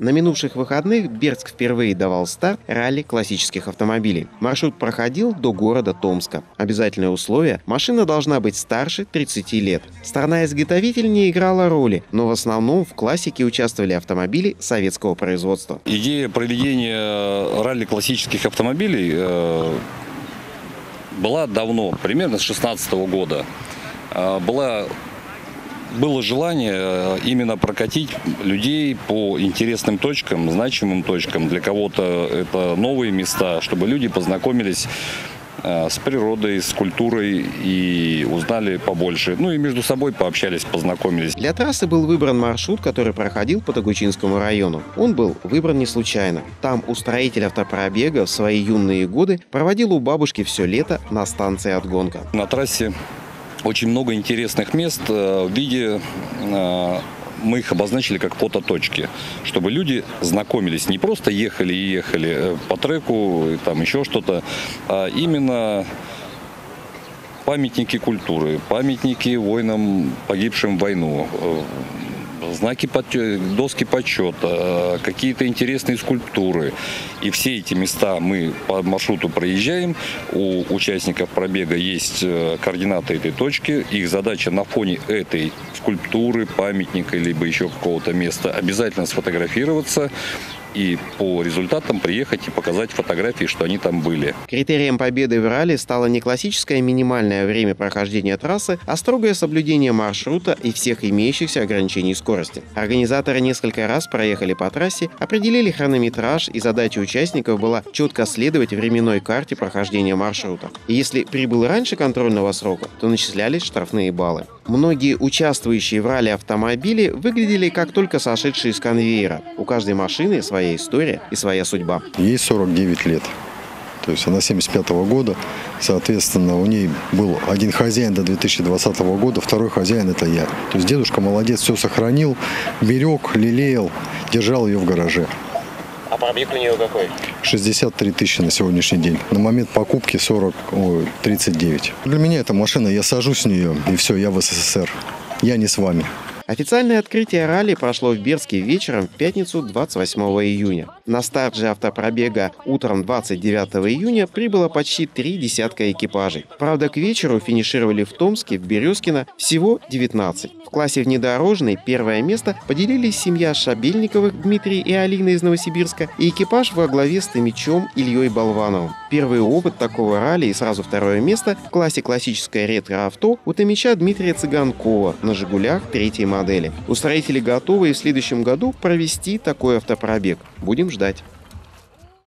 На минувших выходных Бердск впервые давал старт ралли классических автомобилей. Маршрут проходил до города Томска. Обязательное условие – машина должна быть старше 30 лет. Страна-изготовитель не играла роли, но в основном в классике участвовали автомобили советского производства. Идея проведения ралли классических автомобилей э, была давно, примерно с 2016 года. Э, была было желание э, именно прокатить людей по интересным точкам, значимым точкам. Для кого-то это новые места, чтобы люди познакомились э, с природой, с культурой и узнали побольше. Ну и между собой пообщались, познакомились. Для трассы был выбран маршрут, который проходил по Тогучинскому району. Он был выбран не случайно. Там устроитель автопробега в свои юные годы проводил у бабушки все лето на станции отгонка. На трассе очень много интересных мест э, в виде э, мы их обозначили как фототочки, чтобы люди знакомились, не просто ехали и ехали э, по треку, там еще что-то, а именно памятники культуры, памятники воинам, погибшим в войну, знаки, доски почета, какие-то интересные скульптуры. И все эти места мы по маршруту проезжаем. У участников пробега есть э, координаты этой точки. Их задача на фоне этой скульптуры, памятника, либо еще какого-то места обязательно сфотографироваться и по результатам приехать и показать фотографии, что они там были. Критерием победы в ралли стало не классическое минимальное время прохождения трассы, а строгое соблюдение маршрута и всех имеющихся ограничений скорости. Организаторы несколько раз проехали по трассе, определили хронометраж и задача участников была четко следовать временной карте прохождения маршрута. И если прибыл раньше контрольного срока, то начислялись штрафные баллы. Многие участвующие в ралли автомобили выглядели как только сошедшие с конвейера. У каждой машины своя история и своя судьба. Ей 49 лет. То есть она 75 -го года, соответственно, у ней был один хозяин до 2020 года, второй хозяин это я. То есть дедушка молодец, все сохранил, берег, лелеял, держал ее в гараже. А пробег у нее какой? 63 тысячи на сегодняшний день. На момент покупки 40, ой, 39. Для меня эта машина, я сажусь в нее, и все, я в СССР. Я не с вами. Официальное открытие ралли прошло в Берске вечером в пятницу 28 июня. На старт же автопробега утром 29 июня прибыло почти три десятка экипажей. Правда, к вечеру финишировали в Томске, в Березкино всего 19. В классе внедорожной первое место поделились семья Шабельниковых Дмитрий и Алина из Новосибирска и экипаж во главе с Томичом Ильей Болвановым. Первый опыт такого ралли и сразу второе место в классе классическое ретро-авто у Томича Дмитрия Цыганкова на «Жигулях» третьей модели модели. Устроители готовы и в следующем году провести такой автопробег. Будем ждать.